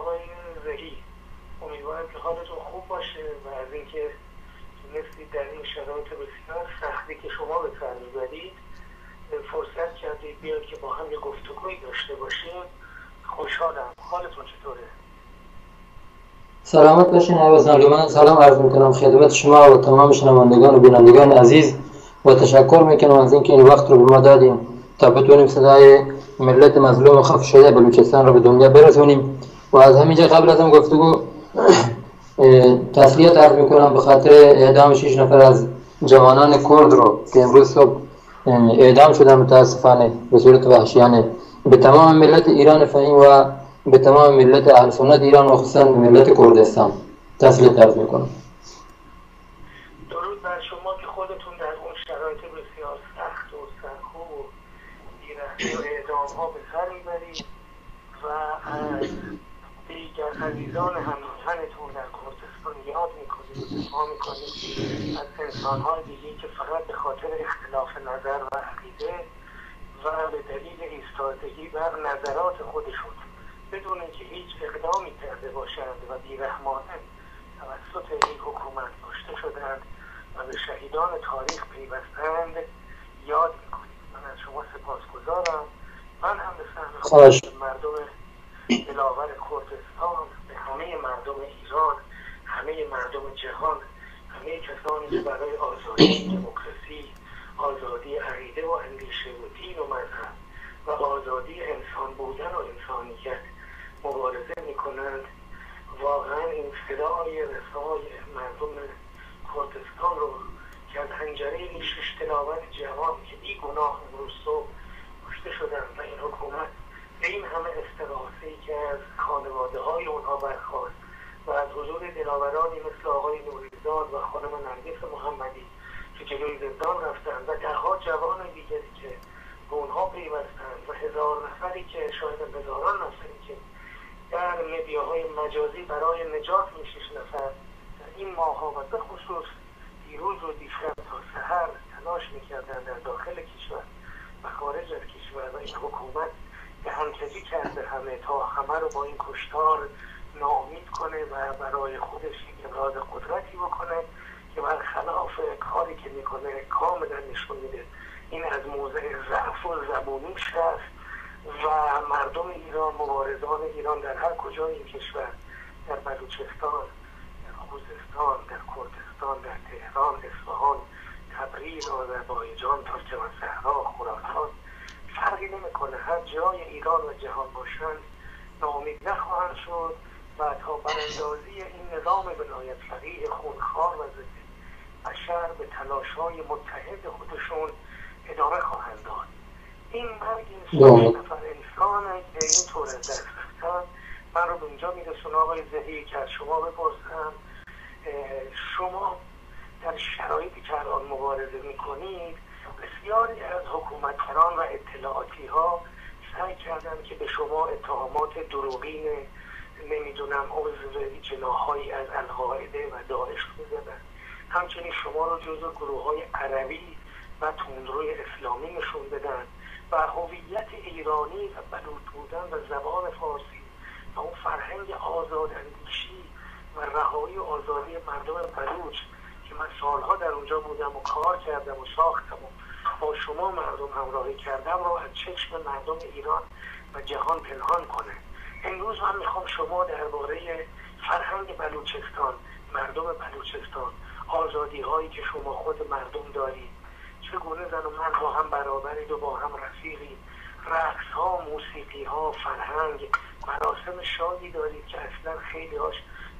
آقای زهی امیدوارم که حالتون خوب باشه و از اینکه تونستید در این شرایط بسیار سختی که شما به سر می‌برید فرصت کردید بیاد که با هم یه گفتگوی داشته باشیم. خوشحالم. حالتون چطوره؟ سلامت باشین عوض من سلام عرض می‌کنم خدمت شما و تمام شنوندگان و بینندگان عزیز. و تشکر می‌کنم از اینکه این وقت رو به ما دادیم تا بتونیم صدای ملت مظلوم و خف شده بلوچستان رو به دنیا برسونیم. و از همینجا قبل از هم گفتگو تسلیت عرض می‌کنم به خاطر اعدام شش نفر از جوانان کرد رو که امروز صبح اعدام شدن متاسفانه به صورت وحشیانه. به تمام ملت ایران فهیم و به تمام ملت اهل سنت ایران و خصوصا به ملت کردستان تسلیت عرض می‌کنم. درود بر شما که خودتون در اون شرایط بسیار سخت و و اعدام ها به سر می‌برید و از دیگر عزیزان هموطنتون در کردستان یاد می‌کنید دفاع می‌کنید از انسان های دیگه که فقط به خاطر اختلاف نظر و عقیده و به دلیل ایستادگی بر نظرات خودشون. بدون اینکه هیچ اقدامی کرده باشند و بیرحمانه توسط این حکومت کشته شدند و به شهیدان تاریخ پیوستند یاد می‌کنید من از شما سپاسگزارم. من هم به سهم مردم دلاور مردم ایران همه مردم جهان همه کسانی که برای آزادی دموکراسی آزادی عقیده و اندیشه و دین و مذهب و آزادی انسان بودن و انسانیت مبارزه می‌کنند. واقعا این صدای رسای مردم کردستان رو که از هنجره شش تلاوت جوان که بی گناه امروز صبح کشته شدن و این حکومت این همه استقاسه ای که از خانواده های اونها برخواست و از حضور دلاورانی مثل آقای نوریزاد و خانم نرگس محمدی که جلوی زندان رفتن و درها جوان دیگری که به اونها پیوستند و هزار نفری که شاید هزاران نفری که در مدیاهای مجازی برای نجات شش نفر در این ماه و به خصوص دیروز و دیشب تا سهر تلاش می‌کردن در داخل کشور و خارج از کشور و این حکومت همکجی کرده همه تا همه رو با این کشتار ناامید کنه و برای خودش یک ابراز قدرتی بکنه که برخلاف کاری که می‌کنه کاملا نشون میده. این از موضع ضعف و زبونیش هست و مردم ایران مبارزان ایران در هر کجای این کشور در بلوچستان در خوزستان در کردستان در تهران اصفهان تبریز آذربایجان ترکمن صحرا خراسان فرقی نمی‌کنه. هر جای ایران و جهان باشند ناامید نخواهند شد و تا براندازی این نظام ولایت فقیه خونخوار و ضد بشر به تلاش های متحد خودشون ادامه خواهند داد. این مرگ نفر انسان به این طور دست من رو به اینجا میرسون آقای زهی که از شما بپرسم شما در شرایطی که الان مبارزه می‌کنید بسیاری از حکومتگران و اطلاعاتی ها سعی کردن که به شما اتهامات دروغین نمی‌دونم عضو جناهایی از القاعده و داعش بزنن همچنین شما رو جزو گروه های عربی و تندروی اسلامی نشون بدن و هویت ایرانی و بلوط بودن و زبان فارسی و اون فرهنگ آزاد اندیشی و رهایی آزادی مردم بلوچ که من سالها در اونجا بودم و کار کردم و ساختم و با شما مردم همراهی کردم رو از چشم مردم ایران و جهان پنهان کنه. امروز من می‌خوام شما درباره فرهنگ بلوچستان مردم بلوچستان آزادی هایی که شما خود مردم دارید چگونه زن و مرد با هم برابرید و با هم رفیقید رقص ها موسیقی ها فرهنگ مراسم شادی دارید که اصلا خیلی هاش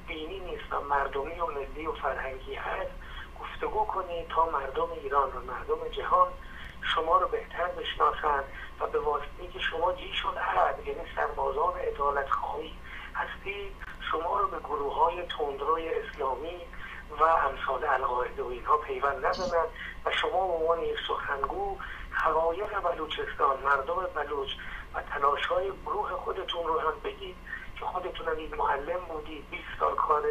بینی نیست و مردمی و ملی و فرهنگی هست. گفتگو کنید تا مردم ایران و مردم جهان شما رو بهتر بشناسند و به واسطه که شما جیش العرب یعنی سربازان ادالت خواهی هستید شما رو به گروه های تندروی اسلامی و امثال القاعده و اینها پیوند نزدن و شما به عنوان یک سخنگو حقایق بلوچستان مردم بلوچ و تلاش های گروه خودتون رو هم بگید که خودتون هم یک معلم بودید 20 سال کار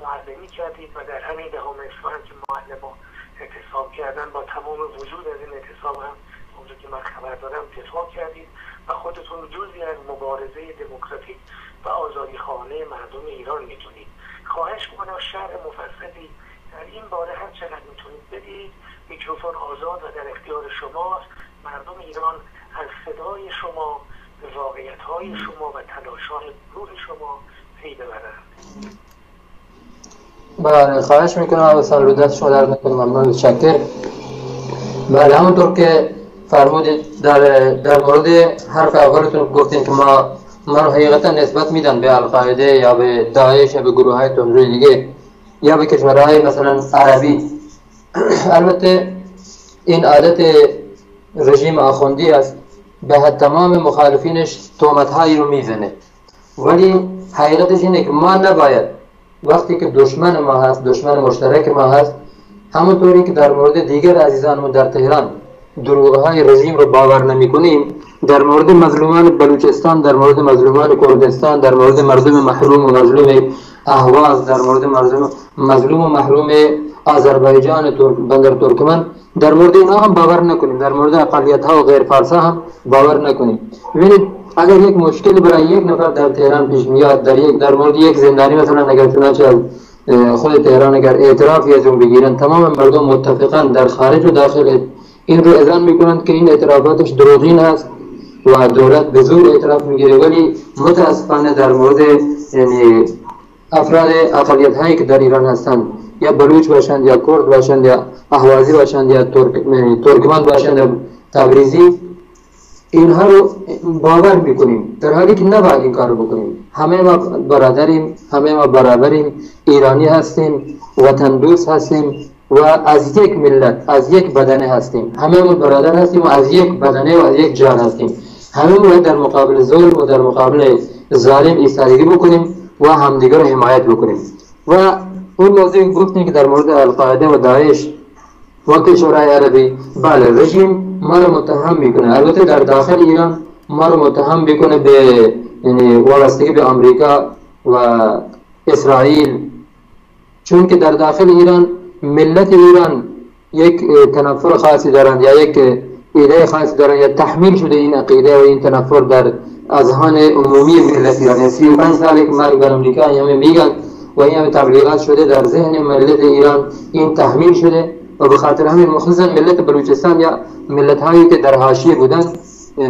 معلمی کردید و در همین دهم اسفند که معلم اعتصاب کردن با تمام وجود از این اعتصاب هم اونجا که من خبر دارم دفاع کردید و خودتون جزی از مبارزه دموکراتیک و آزادی خانه مردم ایران می‌تونید خواهش کنم شهر مفصلی در این باره هر چقدر می‌تونید بدید. میکروفون آزاد و در اختیار شماست. مردم ایران از صدای شما واقعیت های شما و تلاشهای روح شما پی ببرند. بله خواهش می‌کنم عباسان رو دست شما در نکنم ممنون شکر بله همونطور که فرمودید در, در مورد حرف اولتون گفتین که ما رو حقیقتا نسبت میدن به القاعده یا به داعش یا به گروه های دیگه یا به کشورهای مثلا عربی. البته این عادت رژیم آخوندی است. به تمام مخالفینش تومت هایی رو می‌زنه. ولی حقیقتش اینه که ما نباید وقتی که دشمن ما هست دشمن مشترک ما هست همونطوری که در مورد دیگر عزیزانمون در تهران دروغ های رژیم رو باور نمی کنیم در مورد مظلومان بلوچستان در مورد مظلومان کردستان در مورد مردم محروم و مظلوم اهواز در مورد مردم مظلوم و محروم آذربایجان بندر ترکمن در مورد اینا هم باور نکنیم در مورد اقلیت ها و غیر فارسا هم باور نکنیم. ببینید اگر یک مشکل برای یک نفر در تهران پیش میاد در یک در مورد یک زندانی مثلا اگر چنانچه خود تهران اگر اعترافی از اون بگیرن تمام مردم متفقا در خارج و داخل این رو اذن می‌کنند که این اعترافاتش دروغین است و دولت به زور اعتراف می‌گیره. ولی متاسفانه در مورد یعنی افراد اقلیت هایی که در ایران هستند یا بلوچ باشند یا کرد باشند یا اهوازی باشند یا یعنی ترکمان باشند یا تبریزی اینها رو باور می‌کنیم. در حالی که نباید این کار بکنیم. همه ما برادریم همه ما برابریم. ایرانی هستیم وطن دوست هستیم و از یک ملت از یک بدنه هستیم. همه ما برادر هستیم و از یک بدنه و از یک جان هستیم. همه باید در مقابل ظلم و در مقابل ظالم ایستادگی بکنیم و همدیگر رو حمایت بکنیم. و اون موضوع گفتیم که در مورد القاعده و داعش و کشورهای عربی بله رژیم ما رو متهم می‌کنه. البته در داخل ایران ما رو متهم می‌کنه به یعنی وابستگی به آمریکا و اسرائیل. چون که در داخل ایران ملت ایران یک تنفر خاصی دارند یا یک ایده خاصی دارند یا تحمیل شده این عقیده و این تنفر در اذهان عمومی ملت ایران. یعنی 35 سالی که مرگ بر امریکا همه میگن و این همه تبلیغات شده در ذهن ملت ایران این تحمیل شده. و به خاطر همین مخصوصا ملت بلوچستان یا ملت هایی که در حاشیه بودن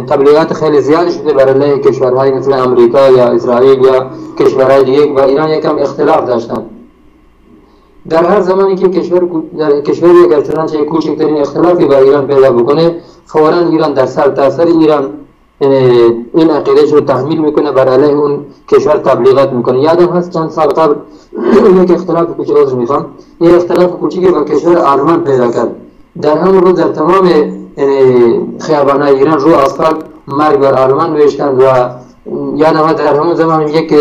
تبلیغات خیلی زیاد شده برای کشورهای مثل امریکا یا اسرائیل یا کشورهای دیگه و ایران یکم اختلاف داشتن. در هر زمانی که کشور در کشوری اگر چنانچه کوچکترین اختلافی با ایران پیدا بکنه فورا ایران در سر تاثر ایران این عقیدهش رو تحمیل می‌کنه بر علیه اون کشور تبلیغات می‌کنه. یادم هست چند سال قبل یک اختلاف کوچیک عذر می‌خوام. یک اختلاف کوچیکی با کشور آلمان پیدا کرد. در همون روز در تمام خیابان ایران رو آسفالت مرگ بر آلمان نوشتند و یادم در همون زمان یک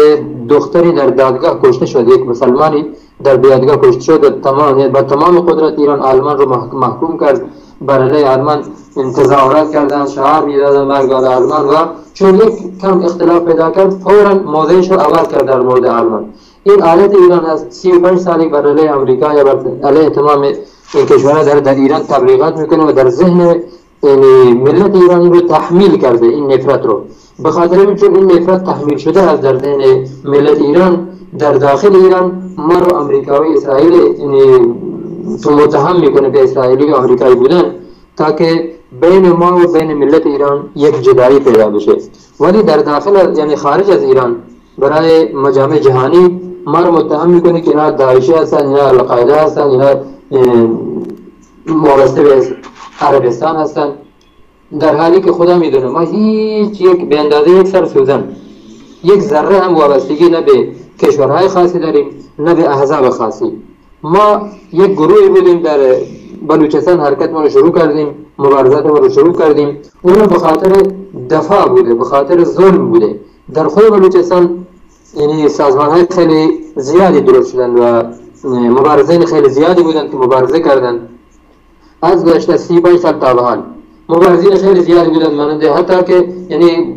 دختری در دادگاه کشته شد یک مسلمانی در بیادگاه کشته شد تمام با تمام قدرت ایران آلمان رو محکوم کرد. برای آلمان انتظارات کردن شعار می‌دادن مرگ بر آلمان و چون یک کم اختلاف پیدا کرد فورا موضعش رو عوض کرد در مورد آلمان این آلت ایران از 35 سالی بر علیه امریکا یا بر علیه تمام این کشورها در, در ایران تبلیغات می‌کنه و در ذهن یعنی ملت ایران رو تحمیل کرده این نفرت رو. به خاطر چون این نفرت تحمیل شده از در ذهن ملت ایران در داخل ایران ما رو امریکایی اسرائیل یعنی متهم می‌کنه به اسرائیلی و امریکایی بودن تا که بین ما و بین ملت ایران یک جدایی پیدا بشه. ولی در داخل یعنی خارج از ایران برای مجامع جهانی ما رو متهم می‌کنه که اینا داعشی هستن اینا القاعده هستن اینا وابسته به عربستان هستن. در حالی که خدا می‌دونه ما هیچ یک به اندازه یک سر سوزن. یک ذره هم وابستگی نه به کشورهای خاصی داریم نه به احزاب خاصی. ما یک گروهی بودیم در بلوچستان حرکت ما رو شروع کردیم مبارزات ما رو شروع کردیم. اون به خاطر دفاع بوده به خاطر ظلم بوده. در خود بلوچستان یعنی سازمان های خیلی زیادی درست شدن و مبارزین خیلی زیادی بودن که مبارزه کردن. از گذشته سی پنج سال تا به مبارزین خیلی زیادی بودن ماننده حتی که یعنی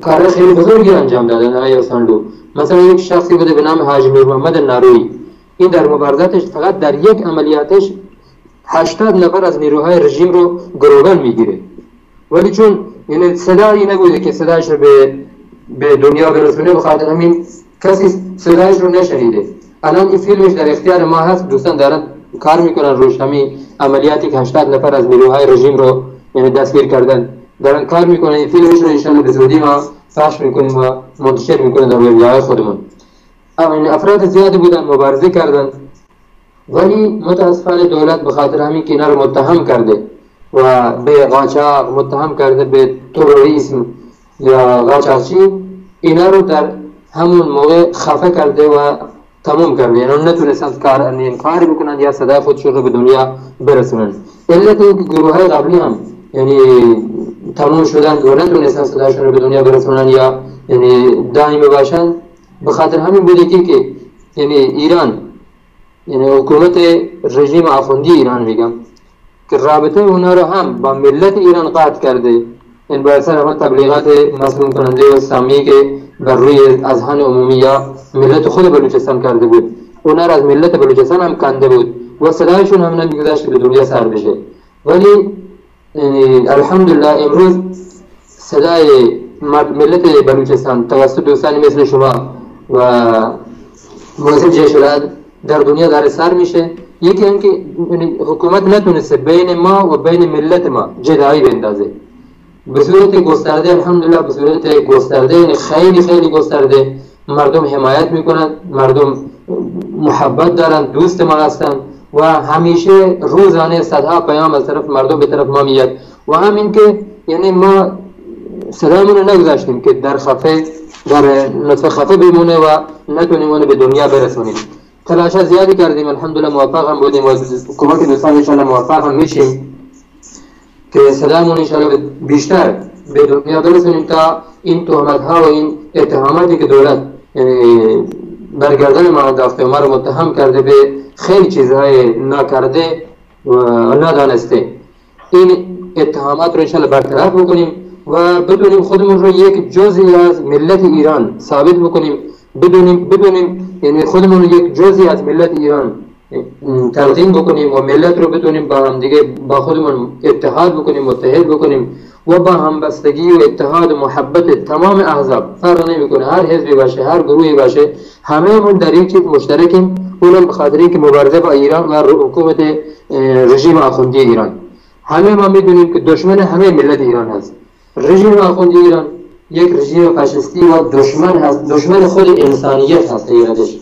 کار خیلی بزرگی انجام دادن آیا سندو مثلا یک شخصی بوده به نام حاجی میر محمد ناروی. این در مبارزاتش فقط در یک عملیاتش 80 نفر از نیروهای رژیم رو گروگان می‌گیره. ولی چون یعنی صدایی نبوده که صداش رو به به دنیا برسونه بخاطر همین کسی صدایش رو نشنیده. الان این فیلمش در اختیار ما هست. دوستان دارن کار می‌کنن روش همین عملیاتی که 80 نفر از نیروهای رژیم رو یعنی دستگیر کردن. دارن کار می‌کنن. این فیلمش رو انشالله به زودی ما پخش می‌کنیم و منتشر می‌کنیم در وبلاگ خودمون. این افراد زیادی بودن مبارزه کردن. ولی متاسفانه دولت به خاطر همین که اینا متهم کرده و به قاچاق متهم کرده به تروریسم یا قاچاقچی. اینا رو در همون موقع خفه کرده و تموم کرده. یعنی نتونستن کار یعنی کاری بکنن یا صدای خودشون رو به دنیا برسونن. علت این گروه های قبلی هم یعنی تموم شدن و نتونستن صدایشون رو به دنیا برسونن یا یعنی دائم باشن به خاطر همین بوده که یعنی ایران یعنی حکومت رژیم آخوندی ایران میگم که رابطه اونا رو هم با ملت ایران قطع کرده. این باعث همه تبلیغات مسلم کننده و سامی که بر روی اذهان عمومی یا ملت خود بلوچستان کرده بود. اونا را از ملت بلوچستان هم کنده بود و صدایشون هم نمیگذاشت به دنیا سر بشه. ولی الحمدلله امروز صدای ملت بلوچستان توسط دوستانی مثل شما و محسن جیش در دنیا داره سر میشه. یکی اینکه یعنی حکومت نتونسته بین ما و بین ملت ما جدایی بندازه. به صورت گسترده الحمدلله به صورت گسترده یعنی خیلی خیلی گسترده. مردم حمایت می‌کنند مردم محبت دارن دوست ما هستند و همیشه روزانه صدها پیام از طرف مردم به طرف ما میاد. و همین که یعنی ما صدایمون نگذاشتیم که در خفه در نطفه خفه بمونه و نتونیم اونو به دنیا برسونیم. تلاش زیادی کردیم الحمدلله موفق هم بودیم و کمک دوستان انشاءالله موفق هم میشیم که صدامون انشاءالله بیشتر به دنیا برسونیم تا این تهمت ها و این اتهاماتی که دولت یعنی برگردن ما انداخته ما رو متهم کرده به خیلی چیزهای ناکرده و نادانسته. این اتهامات رو انشاءالله برطرف بکنیم. و بدونیم خودمون رو یک جزی از ملت ایران ثابت بکنیم. بدونیم بدونیم یعنی خودمون رو یک جزی از ملت ایران تلقین بکنیم و ملت رو بتونیم با هم دیگه با خودمون اتحاد بکنیم متحد بکنیم و با همبستگی و اتحاد و محبت تمام احزاب فرق نمی‌کنه. هر حزبی باشه هر گروهی باشه همه من در یک چیز مشترکیم. اونم به خاطر که مبارزه با ایران و حکومت رژیم آخوندی ایران. همه ما می‌دونیم که دشمن همه ملت ایران هست. رژیم آخوندی ایران یک رژیم فاشisتی و دشمن هست دشمن خود انسانیت هست ایرانش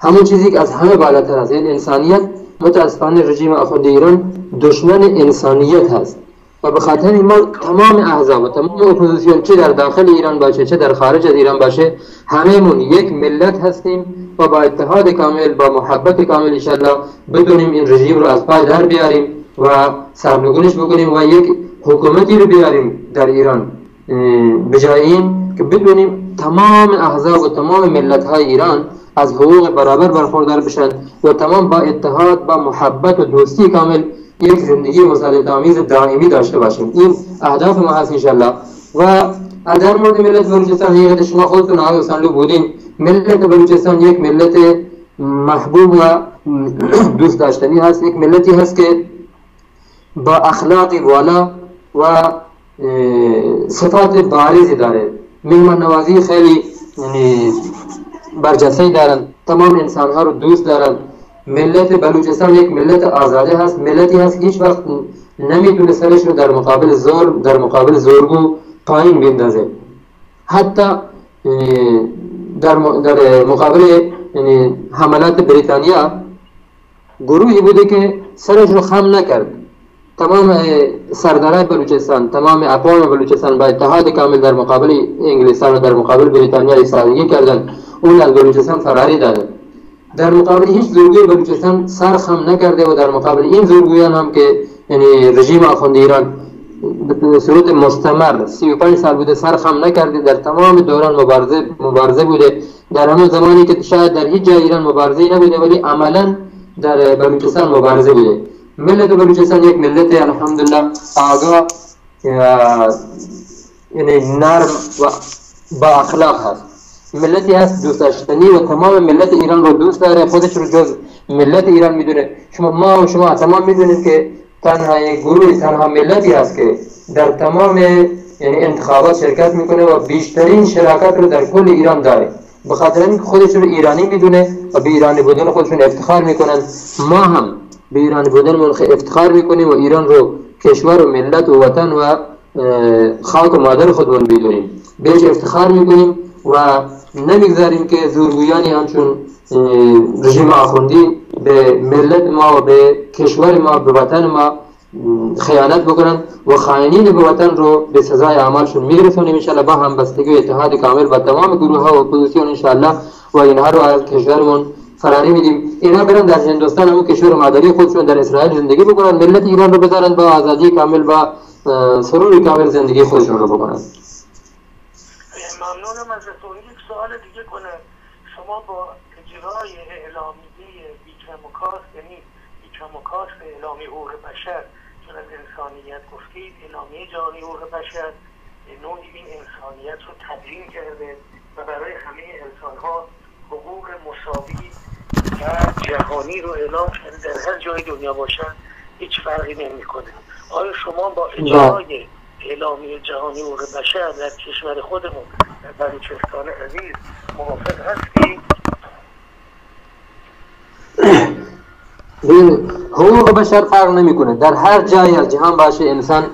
همون چیزی که از همه بالاتر است. این انسانیت متاسفانه رژیم آخوندی ایران دشمن انسانیت هست. و به خاطر ما تمام احزاب و تمام اپوزیسیون چه در داخل ایران باشه چه در خارج از ایران باشه همهمون یک ملت هستیم و با اتحاد کامل با محبت کامل انشالله بدونیم این رژیم رو از پای در بیاریم. و سرنگونش بکنیم و یک حکومتی رو بیاریم در ایران. بجای این که بدونیم تمام احزاب و تمام ملت های ایران از حقوق برابر برخوردار بشن و تمام با اتحاد با محبت و دوستی کامل یک زندگی مساعدت آمیز دائمی داشته باشیم. این اهداف ما هست انشالله و در مورد ملت بلوچستان حقیقت شما خودتون آقای سنلو بودین. ملت بلوچستان یک ملت محبوب و دوست داشتنی هست. یک ملتی هست که با اخلاقی والا و صفات بارزی داره. مهمان نوازی خیلی یعنی برجسته دارن. تمام انسان ها رو دوست دارن. ملت بلوچستان یک ملت آزاده هست. ملتی هست هیچ وقت نمی‌تونه سرش رو در مقابل زور در مقابل زورگو پایین بندازه حتی در در مقابل یعنی حملات بریتانیا گروهی بوده که سرش رو خم نکرد. تمام سردارای بلوچستان تمام اقوام بلوچستان با اتحاد کامل در مقابل انگلستان و در مقابل بریتانیا ایستادگی کردن اون از بلوچستان فراری دادن در مقابل هیچ زورگوی بلوچستان سر خم نکرده و در مقابل این زورگویان هم که یعنی رژیم آخوند ایران به صورت مستمر 35 سال بوده سر خم نکرده در تمام دوران مبارزه مبارزه بوده. در همون زمانی که شاید در هیچ جای ایران مبارزه نبوده ولی عملا در بلوچستان مبارزه بوده. ملت بلوچستان یک ملت الحمدلله. آگاه یعنی نرم و با اخلاق هست. ملتی هست دوست داشتنی و تمام ملت ایران رو دوست داره خودش رو جز ملت ایران می‌دونه. شما ما و شما تمام می‌دونید که تنها یک گروه تنها ملتی هست که در تمام یعنی انتخابات شرکت می‌کنه و بیشترین شراکت رو در کل ایران داره. به خاطر اینکه خودشون رو ایرانی می‌دونه و به ایرانی بودن خودشون افتخار می‌کنن. ما هم به ایرانی بودن افتخار می‌کنیم و ایران رو کشور و ملت و وطن و خاک و مادر خودمون می‌دونیم بهش افتخار می‌کنیم و نمی‌گذاریم که زورگویانی همچون رژیم آخوندی به ملت ما و به کشور ما به وطن ما خیانت بکنن و خائنین به وطن رو به سزای اعمالشون میرسونیم انشاءالله با همبستگی و اتحاد کامل با تمام گروه ها و اپوزیسیون انشاءالله و اینها رو از کشورمون فراری میدیم اینا برن در هندوستان همون کشور مادری خودشون در اسرائیل زندگی بکنن ملت ایران رو بذارن با آزادی کامل و سرور کامل زندگی خودشون رو بکنن. ممنونم از یک سوال دیگه کنه شما با اجرای اعلامیه بیکم و کاست یعنی بیکم و کاست اعلامی حقوق بشر چون از انسانیت گفتید اعلامیه جهانی حقوق بشر نوعی این انسانیت رو تدوین کرده و برای همه انسان ها حقوق مساوی و جهانی رو اعلام در هر جای دنیا باشن هیچ فرقی نمی‌کنه. آیا شما با اجرای اعلامیه جهانی حقوق بشر در کشور خودمون در بلوچستان عزیز موافق هستید؟ حقوق بشر فرق نمی‌کنه. در هر جایی از جهان باشه انسان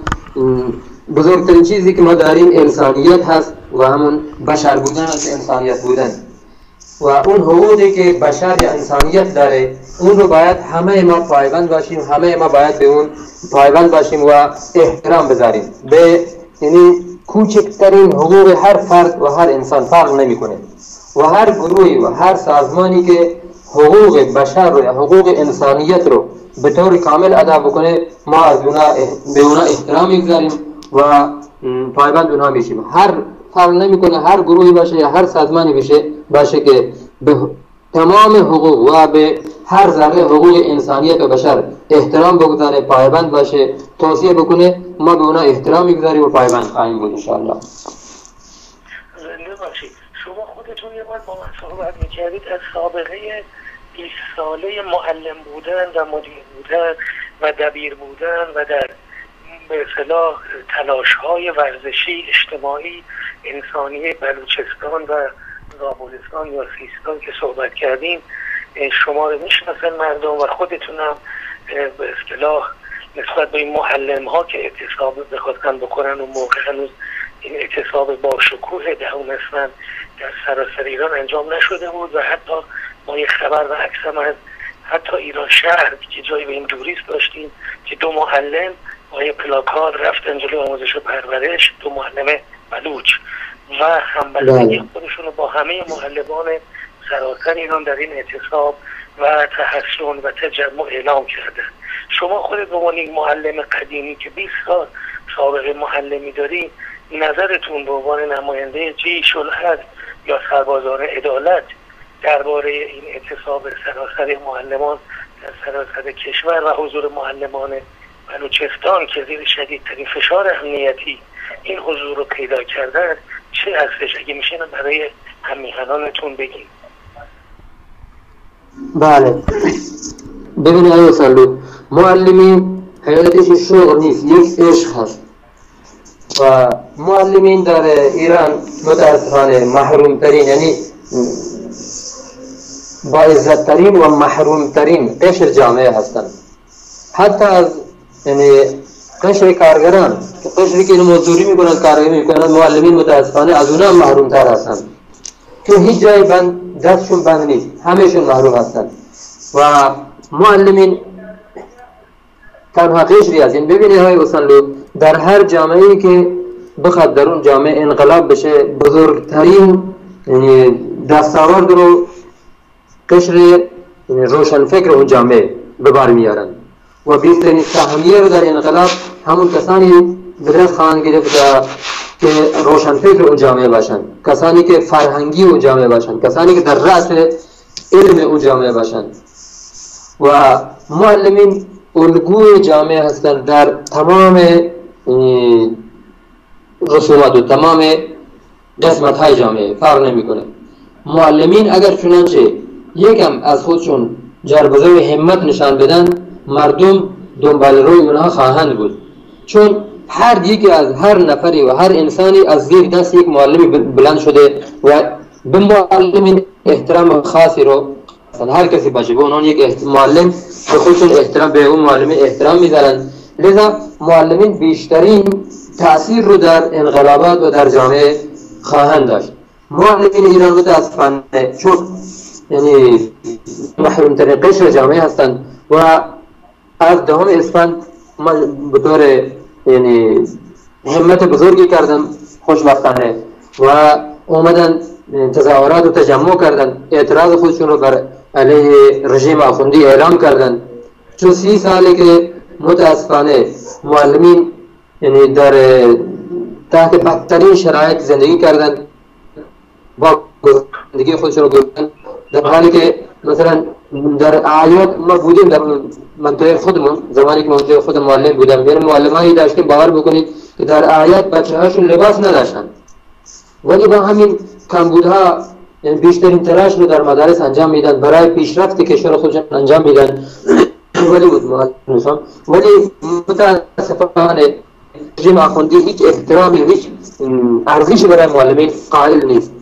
بزرگترین چیزی که ما داریم انسانیت هست و همون بشر بودن از انسانیت بودن. و اون حقوقی که بشر یا انسانیت داره اون رو باید همه ما پایبند باشیم همه ما باید به اون پایبند باشیم و احترام بذاریم. به یعنی کوچکترین حقوق هر فرد و هر انسان فرق نمی‌کنه. و هر گروهی و هر سازمانی که حقوق بشر رو یا حقوق انسانیت رو به طور کامل ادا بکنه ما از اونا به اونا احترام می‌گذاریم و پایبند اونا میشیم. هر فرق نمی‌کنه. هر گروهی باشه یا هر سازمانی باشه باشه که به تمام حقوق و به هر ذره حقوق انسانیت و بشر احترام بگذاره پایبند باشه توصیه بکنه ما به اونا احترام می‌گذاریم و پایبند خواهیم بود انشاءالله. زنده باشید. شما خودتون یه بار با من صحبت می‌کردید از سابقه 20 ساله معلم بودن و مدیر بودن و دبیر بودن و در به اصطلاح تلاش های ورزشی اجتماعی انسانی بلوچستان و زابلستان یا سیستان که صحبت کردیم شما رو می‌شناسن مردم و خودتونم به اصطلاح نسبت به این معلم ها که اعتصاب بخواستن بکنن و موقع هنوز این اعتصاب با شکوه دهم اسفند در سراسر ایران انجام نشده بود و حتی ما یه خبر و عکسم از حتی ایران شهر که جایی به این دوریست داشتیم که دو معلم با یه پلاکار رفتن جلوی آموزش و پرورش دو معلم بلوچ و همبستگی بله. خودشون رو با همه معلمان سراسر ایران در این اعتصاب و تحسن و تجمع اعلام کرده شما خودت به عنوان یک معلم قدیمی که 20 سال سابقه معلمی داری نظرتون به عنوان نماینده جیش الحد یا سربازان عدالت درباره این اعتصاب سراسر معلمان در سراسر کشور و حضور معلمان بلوچستان که زیر شدیدترین فشار امنیتی این حضور رو پیدا کردن چه هستش؟ اگه میشه برای همیهنانتون بگیم. بله. ببینید آیا سلو معلمین حیاتش شغل نیست یک عشق هست. و معلمین در ایران متاسفانه محروم ترین یعنی با عزت ترین و محروم ترین قشر جامعه هستند حتی از یعنی قشر کارگران که قشری که مزدوری می‌کنن کارگری می‌کنن معلمین متاسفانه از اونها محروم تر هستند که هیچ جای بند دستشون بند نیست. همهشون محروم هستند و معلمین تنها قشری هست این ببینید های در هر جامعه ای که بخواد در اون جامعه انقلاب بشه بزرگترین یعنی دستاورد رو قشر یعنی روشن فکر اون جامعه به بار میارن. و بیشترین سهمیه رو در انقلاب همون کسانی به خواهند گرفت که روشن فکر اون جامعه باشن. کسانی که فرهنگی اون جامعه باشن. کسانی که در رأس علم اون جامعه باشن. و معلمین الگوی جامعه هستند در تمام رسومات و تمام قسمت های جامعه. فرق نمی‌کنه. معلمین اگر چنانچه یکم از خودشون جربزه و همت نشان بدن مردم دنبال روی اونها خواهند بود. چون هر یکی از هر نفری و هر انسانی از زیر دست یک معلمی بلند شده و به معلم احترام خاصی رو هر کسی باشه به اونان یک معلم به خودشون احترام به اون معلم احترام می‌ذارن. لذا معلمین بیشترین تاثیر رو در انقلابات و در جامعه خواهند داشت. معلمین ایران متاسفانه چون یعنی محروم ترین قشر جامعه هستند و از دهم اسفند به طور یعنی همت بزرگی کردن خوشبختانه و اومدن تظاهرات و تجمع کردن اعتراض خودشون رو بر علیه رژیم آخوندی اعلام کردن. چون سی ساله که متاسفانه معلمین یعنی در تحت بدترین شرایط زندگی کردن با زندگی خودشون رو گفتن در حالی که مثلا در آیات ما بودیم در منطقه خودمون زمانی که منطقه خود معلم بودم. یعنی معلمایی داشتیم باور بکنید که در آیات بچه هاشون لباس نداشتن. ولی با همین کمبودها یعنی بیشترین تلاش رو در مدارس انجام میدن. برای پیشرفت کشور خودشون انجام میدن. ولی بود ولی متاسفانه رژیم آخوندی هیچ احترامی هیچ ارزشی برای معلمین قائل نیست.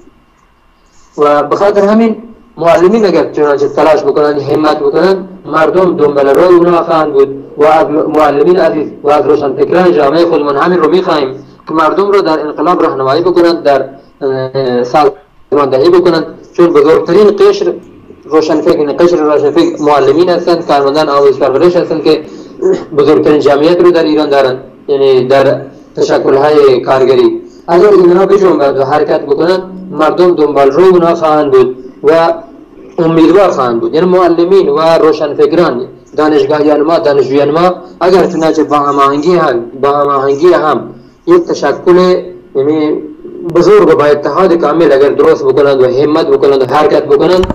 و بخاطر همین معلمین اگر چنانچه تلاش بکنن همت بکنن مردم دنبال روی اونا خواهند بود. و از معلمین عزیز و از روشنفکران جامعه خودمون همین رو می‌خواهیم که مردم رو در انقلاب راهنمایی بکنند در سازماندهی بکنند چون بزرگترین قشر روشنفکر قشر روشنفکر معلمین هستند کارمندان آموزش پرورش هستند که بزرگترین جمعیت رو در ایران دارند یعنی در تشکل های کارگری. اگر اینها بجنبند و حرکت بکنند مردم دنبال رو اونا خواهند بود. و امیدوار خواهند بود. یعنی معلمین و روشنفکران دانشگاهیان ما دانشجویان ما اگر چنانچه با هماهنگی هم با هماهنگی هم یک تشکل یعنی بزرگ با اتحاد کامل اگر درست بکنند و همت بکنند و حرکت بکنند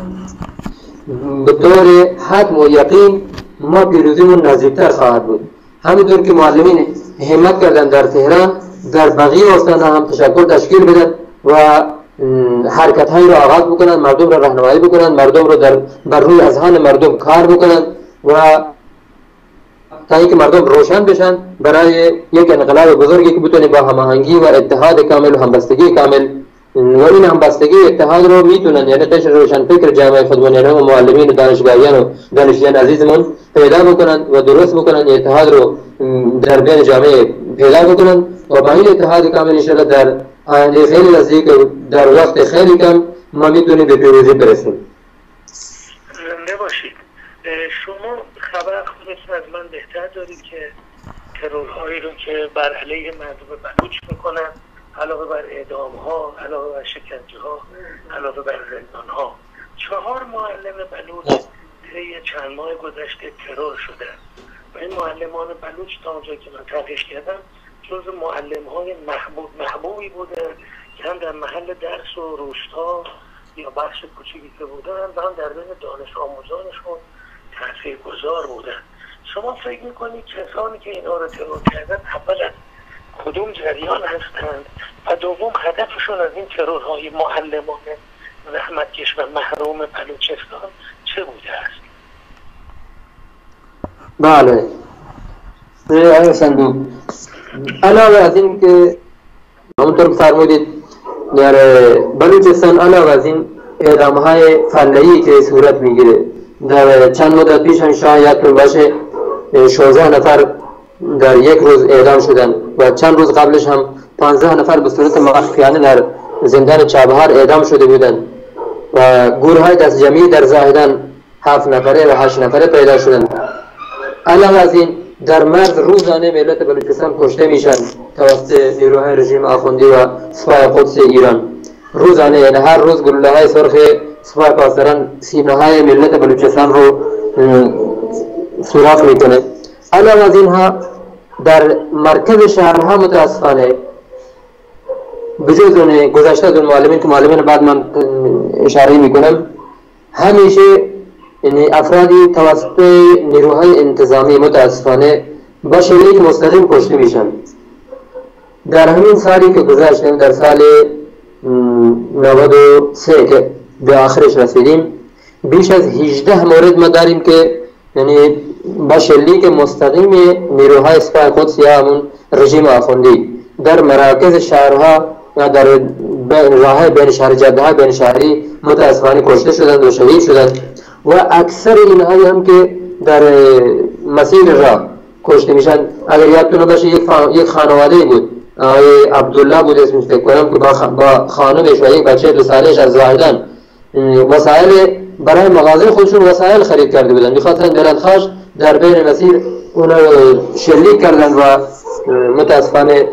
به طور حتم و یقین ما پیروزیمون نزدیکتر خواهد بود. همینطور که معلمین همت کردن در تهران در بقیه استان هم تشکل تشکیل بدن و حرکت های را آغاز بکنن مردم را راهنمایی بکنن مردم را در بر روی اذهان مردم کار بکنن و تا اینکه مردم روشن بشن برای یک انقلاب بزرگی که بتونه با هماهنگی و اتحاد کامل و همبستگی کامل و این همبستگی اتحاد رو می‌تونن یعنی قشر روشن فکر جامعه خودمون یعنی معلمین و دانشگاهیان و دانشجویان عزیزمون پیدا بکنن و درست بکنن اتحاد رو در بین جامعه پیدا بکنن. و با این اتحاد کامل انشاءالله در آینده خیلی نزدیک در وقت خیلی کم ما می‌تونیم به پیروزی برسیم. زنده باشید. شما خبر خودتون از من بهتر دارید که ترورهایی رو که بر علیه مردم بلوچ می‌کنن علاوه بر اعدام ها علاوه بر شکنجه ها علاوه بر زندان ها چهار معلم بلوچ طی چند ماه گذشته ترور شده و این معلمان بلوچ تا اونجا که من تحقیق کردم جز معلم های محبوب محبوبی بوده که هم در محل درس و روستا یا بخش کوچیکی که بودن و هم در بین دانش آموزانشون تاثیر گذار بودن. شما فکر می‌کنید کسانی که اینا رو ترور کردن اولا کدوم جریان هستند و دوم هدفشون از این ترورهای معلمان زحمتکش و محروم بلوچستان چه بوده است؟ بله آقای صندوق. علاوه از این که همونطور که فرمودید در بلوچستان علاوه از این اعدام های فلهی که صورت می‌گیره در چند مدت پیش هم شاید باشه 16 نفر در یک روز اعدام شدن و چند روز قبلش هم 15 نفر به صورت مخفیانه در زندان چابهار اعدام شده بودند و گروه های دست جمعی در زاهدان هفت نفره و هشت نفره پیدا شدن علاوه از این در مرز روزانه ملت بلوچستان کشته میشن توسط نیروهای رژیم آخوندی و سپاه قدس ایران. روزانه یعنی هر روز گلوله های سرخ سپاه پاسداران سینه های ملت بلوچستان رو سوراخ می‌کنه. علاوه از اینها در مرکز شهرها متاسفانه بجز اون گذشته از معلمین که معلمین بعد من اشاره می‌کنم همیشه یعنی افرادی توسط نیروهای انتظامی متاسفانه با شریک مستقیم کشته میشن. در همین سالی که گذشت در سال 93 که به آخرش رسیدیم بیش از 18 مورد ما داریم که یعنی با شلیک مستقیم نیروهای سپاه قدس یا همون رژیم آخوندی در مراکز شهرها و در راه بین شهر جده بین شهری متاسفانه کشته شدند و شهید شدند. و اکثر اینهایی هم که در مسیر راه کشته میشن اگر یادتون باشه یک خانواده بود آقای عبدالله بود اسمش فکر کنم که با خانمش و یک بچه دو سالش از زاهدان وسایل برای مغازه خودشون وسایل خرید کرده بودن. می‌خواستن دلتخواش در بین مسیر اون شلیک کردن و متاسفانه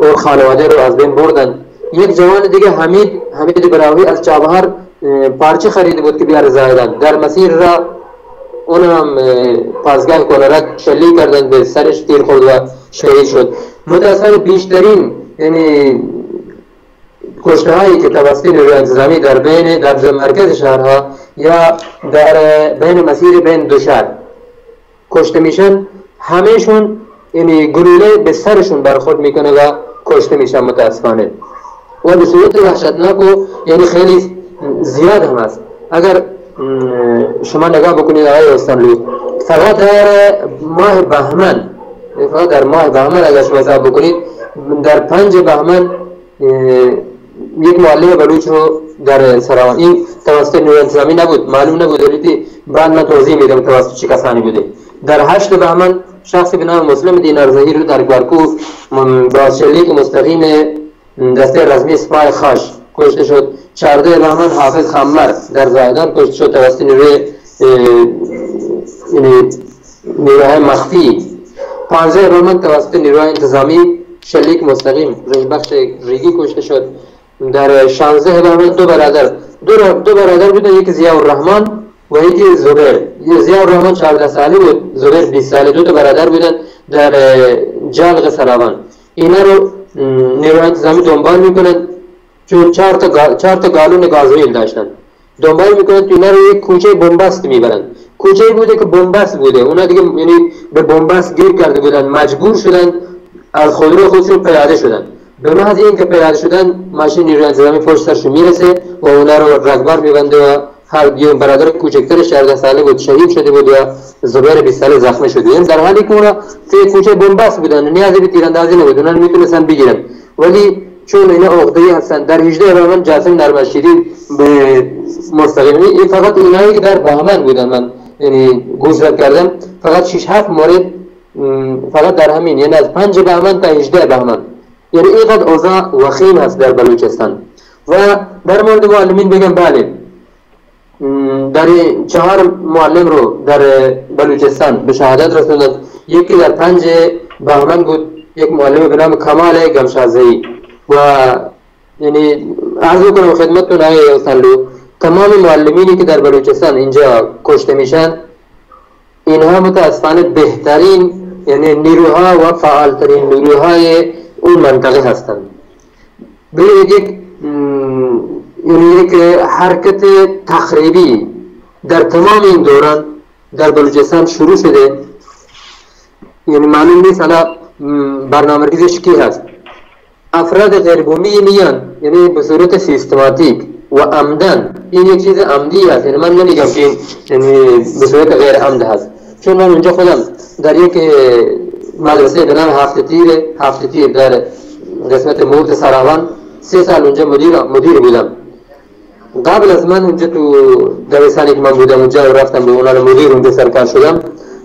اون خانواده رو از بین بردن. یک جوان دیگه حمید حمید براوی از چابهار پارچه خریده بود که بیار زاهدان در مسیر را اون هم پاسگاه کلرک شلیک کردن به سرش تیر خورد و شهید شد. متاسفانه بیشترین یعنی کشته هایی که توسط نیروی انتظامی در بین در مرکز شهرها یا در بین مسیر بین دو شهر کشته میشن همهشون یعنی گلوله به سرشون برخورد می‌کنه و کشته میشن متاسفانه. و به صورت وحشتناک و یعنی خیلی زیاد هم است اگر شما نگاه بکنید آقای استانلو فقط در ماه بهمن فقط در ماه بهمن اگر شما حساب بکنید در پنج بهمن یک معلم بلوچ رو در سراوان این توسط نیروی انتظامی نبود. معلوم نبود. ولی بعد من توضیح میدم توسط چه کسانی بوده. در هشت بهمن شخص به نام مسلم دینار ظهیر رو در گارکو با شلیک مستقیم دسته رسمی سپاه خاش کشته شد. چارده بهمن حافظ خمر در زایدان کشته شد. توسط نیروی یعنی نیروهای مخفی. پانزده بهمن توسط نیروهای انتظامی شلیک مستقیم. بخش ریگی کشته شد. در شانزده بهمن دو برادر. دو, دو برادر بودن. یکی ضیاء الرحمن و یکی زبیر. ضیاء الرحمن 14 ساله بود. زبیر 20 ساله دو تا برادر بودن در جالق سراوان. اینا رو نیروی انتظامی دنبال می‌کنن. چون چهار تا چهار تا گالون گازوئیل داشتن. دنبال می‌کنن تو اینا رو یک کوچه بنبست می‌برن کوچه بوده که بنبست بوده. اونا دیگه یعنی به بنبست گیر کرده بودن مجبور شدن از خودرو خودشون پیاده شدن به محض اینکه پیاده شدن ماشین نیروی انتظامی پشت سرشون می‌رسه و اونا رو رگبار میبنده و هر یه برادر کوچکتر 14 ساله بود شهید شده بود و زبیر 20 ساله زخمی شده این در حالی که اونا توی کوچه بنبست بودن نیازی به تیراندازی نبود. اونا می‌تونستن بگیرن. ولی چون اینا عقده‌ای هستن. در 18 بهمن جاسم نرمشیری به مستقیم. این فقط اینایی که در بهمن بودن من یعنی گوش کردم فقط 6 7 مورد فقط در همین. یعنی از 5 بهمن تا 18 بهمن. یعنی اینقدر اوضاع وخیم هست در بلوچستان. و در مورد معلمین بگم بله. در چهار معلم رو در بلوچستان به شهادت رسوندن. یکی در پنج بهمن بود. یک معلم به نام کمال گمشازهی و یعنی عرض کنم خدمتتون آقای استانلو تمام معلمینی که در بلوچستان اینجا کشته میشن اینها متاسفانه بهترین یعنی نیروها و فعالترین نیروهای اون منطقه هستند. ببینید یک یعنی یک حرکت تخریبی در تمام این دوران در بلوچستان شروع شده. یعنی معلوم نیست حالا برنامه ریزش کی هست. افراد غیربومی میان یعنی به صورت سیستماتیک و عمدن. این یک چیز عمدی هست یعنی من نمیگم که یعنی به صورت غیر عمد هست. چون من اونجا خودم در یک مدرسه به نام هفت تیر هفت تیر در قسمت مرد سراوان سه سال اونجا مدیر مدیر بودم. قبل از من اونجا تو دبستانی که من بودم اونجا رفتم به عنوان مدیر اونجا سرکار شدم.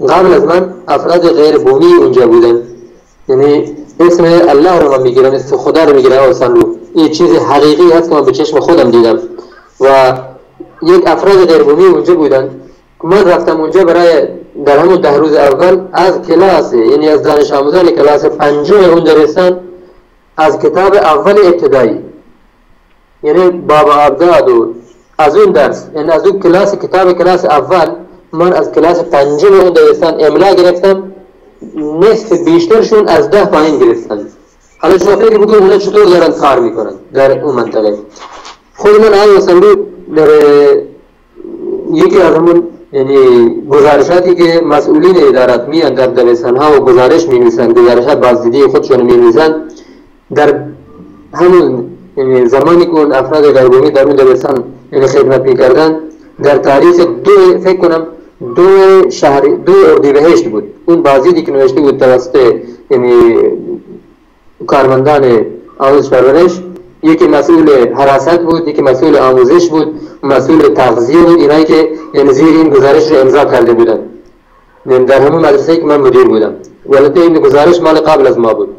قبل از من افراد غیر بومی اونجا بودن. یعنی اسم الله رو من می‌گیرم اسم خدا رو می‌گیرم اصلا رو این چیز حقیقی هست که من به چشم خودم دیدم. و یک افراد غیر بومی اونجا بودن. من رفتم اونجا برای در همون ده روز اول از کلاس یعنی از دانش آموزان کلاس پنجم اون درستان از کتاب اول ابتدایی. یعنی بابا عبداد و از اون درس یعنی از اون کلاس کتاب کلاس اول من از کلاس پنجم اون درستان املا گرفتم. نصف بیشترشون از ده پایین گرفتن. حالا شما فکر بکنید اونا چطور دارن کار می‌کنن؟ در اون منطقه. خود من آقای وسندو در یکی از همون یعنی گزارشاتی که مسئولین ادارات میان در دبستان ها و گزارش می نویسن گزارشات بازدیدی خودشون می نویسن در همون یعنی زمانی که اون افراد غیربومی در اون دبستان یعنی خدمت می‌کردن در تاریخ دو فکر کنم دو شهر دو اردیبهشت بود. اون بازی که نوشته بود توسط یعنی کارمندان آموزش پرورش یکی مسئول حراست بود یکی مسئول آموزش بود مسئول تغذیه بود اینایی که یعنی زیر این گزارش رو امضا کرده بودن. یعنی در همون مدرسه که من مدیر بودم. ولته این گزارش مال قبل از ما بود.